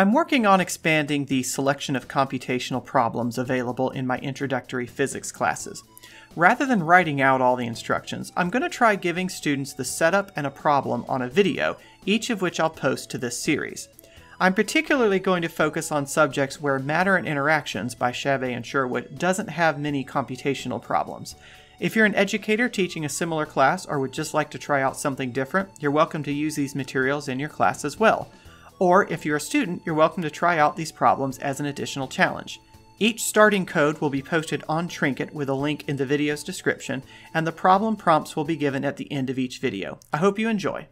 I'm working on expanding the selection of computational problems available in my introductory physics classes. Rather than writing out all the instructions, I'm going to try giving students the setup and a problem on a video, each of which I'll post to this series. I'm particularly going to focus on subjects where Matter and Interactions by Chabay and Sherwood doesn't have many computational problems. If you're an educator teaching a similar class or would just like to try out something different, you're welcome to use these materials in your class as well. Or if you're a student, you're welcome to try out these problems as an additional challenge. Each starting code will be posted on Trinket with a link in the video's description, and the problem prompts will be given at the end of each video. I hope you enjoy.